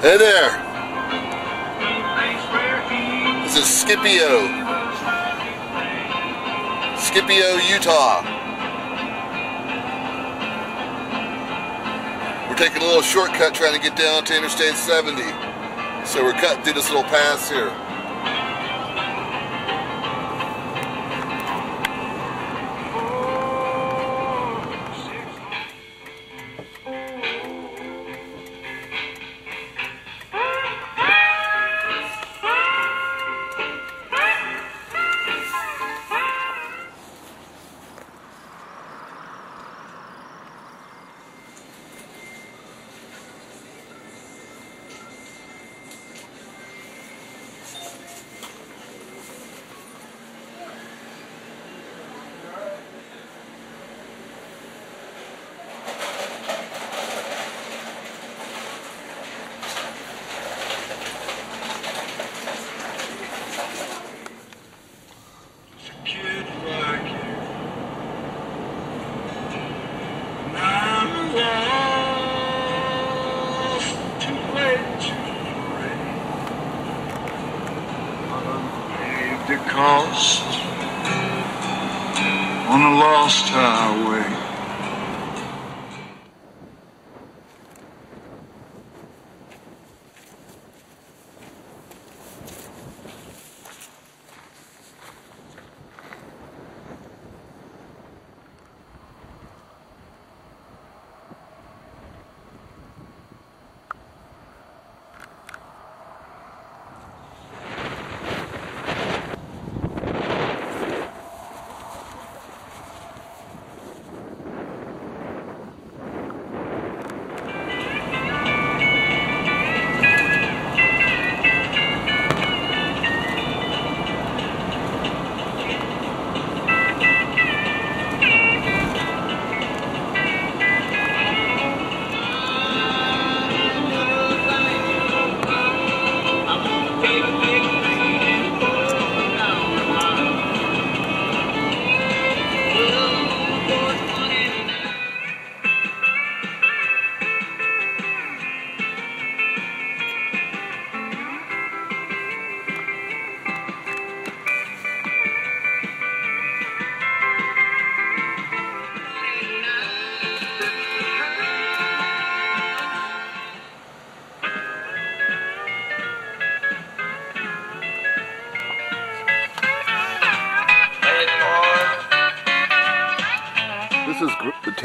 Hey there. This is Scipio. Scipio, Utah. We're taking a little shortcut trying to get down to Interstate 70. So we're cutting through this little pass here.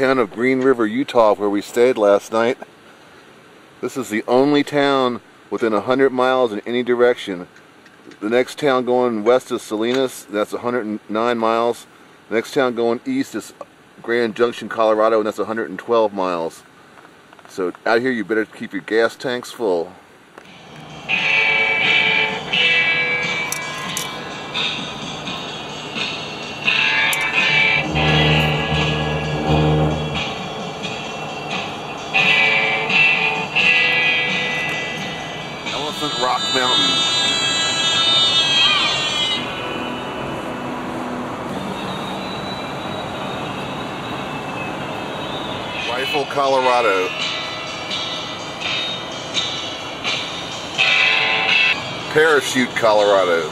Town of Green River, Utah, where we stayed last night. This is the only town within 100 miles in any direction. The next town going west is Salinas, that's 109 miles. The next town going east is Grand Junction, Colorado, and that's 112 miles. So out here, you better keep your gas tanks full. Colorado. Parachute, Colorado.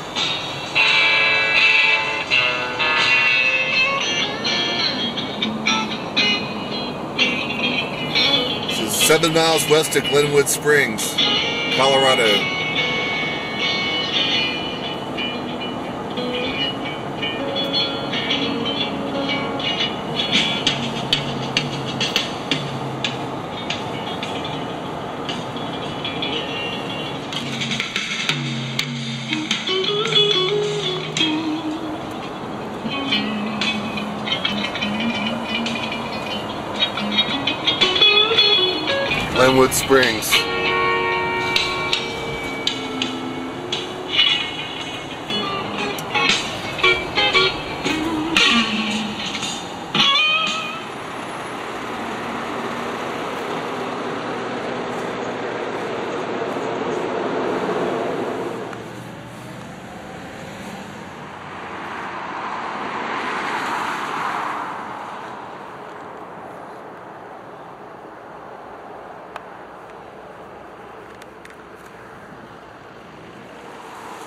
This is seven miles west of Glenwood Springs, Colorado. Glenwood Springs.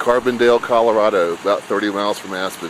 Carbondale, Colorado, about 30 miles from Aspen.